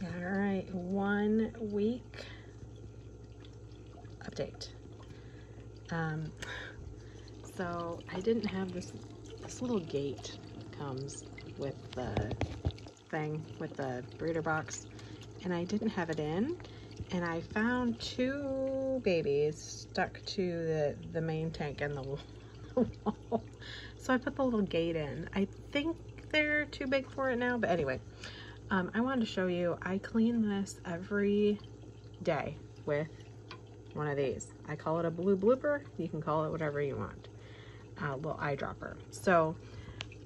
All right, one week update. Um, so I didn't have this, this little gate comes with the thing, with the breeder box, and I didn't have it in, and I found two babies stuck to the, the main tank and the wall. so I put the little gate in. I think they're too big for it now, but anyway, um, I wanted to show you, I clean this every day with one of these. I call it a blue blooper. You can call it whatever you want. A little eyedropper. So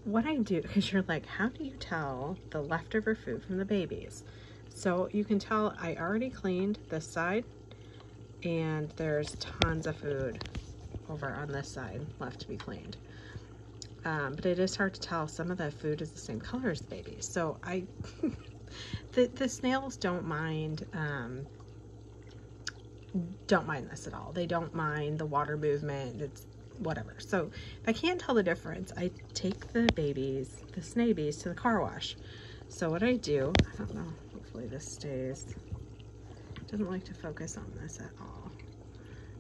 what I do, because you're like, how do you tell the leftover food from the babies? So you can tell I already cleaned this side and there's tons of food over on this side left to be cleaned. Um, but it is hard to tell. Some of the food is the same color as the babies. So I, the, the snails don't mind, um, don't mind this at all. They don't mind the water movement. It's whatever. So if I can't tell the difference, I take the babies, the snabies to the car wash. So what I do, I don't know, hopefully this stays. Doesn't like to focus on this at all.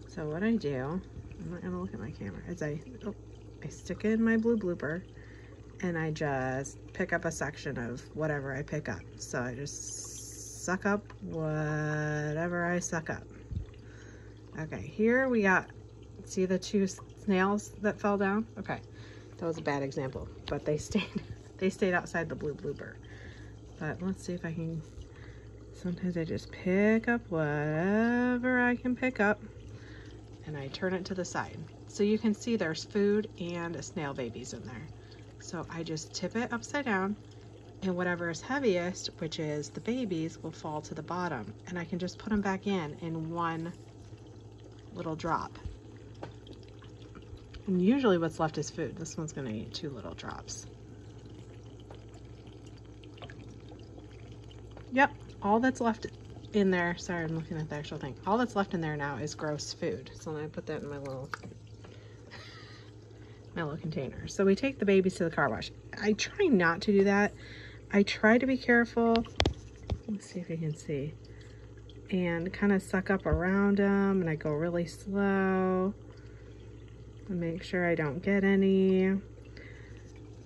So what I do, I'm not gonna look at my camera, as I, oh, I stick in my blue blooper and I just pick up a section of whatever I pick up. So I just suck up whatever I suck up. Okay, here we got, see the two snails that fell down? Okay, that was a bad example, but they stayed, they stayed outside the blue blooper. But let's see if I can, sometimes I just pick up whatever I can pick up and I turn it to the side. So you can see there's food and snail babies in there. So I just tip it upside down and whatever is heaviest, which is the babies, will fall to the bottom. And I can just put them back in in one little drop. And usually what's left is food. This one's gonna eat two little drops. Yep, all that's left in there, sorry, I'm looking at the actual thing. All that's left in there now is gross food. So I'm gonna put that in my little, container. So we take the babies to the car wash. I try not to do that. I try to be careful. Let's see if you can see. And kind of suck up around them and I go really slow. And make sure I don't get any.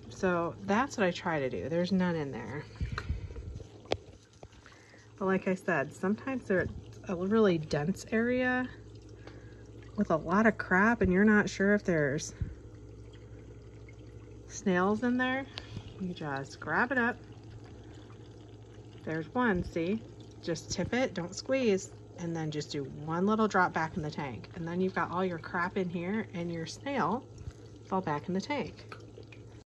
So that's what I try to do. There's none in there. But like I said, sometimes they're a really dense area with a lot of crap and you're not sure if there's snails in there. You just grab it up. There's one, see? Just tip it, don't squeeze, and then just do one little drop back in the tank. And then you've got all your crap in here and your snail fall back in the tank.